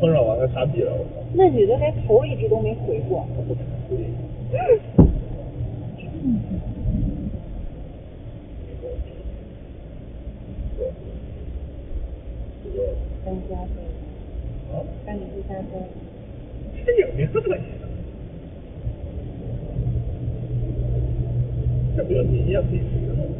碰上我还傻逼了，我操！那女的连头一直都没回过。不敢追。搬家去，啊？赶紧去下车。这有名字可这不要你也可以试试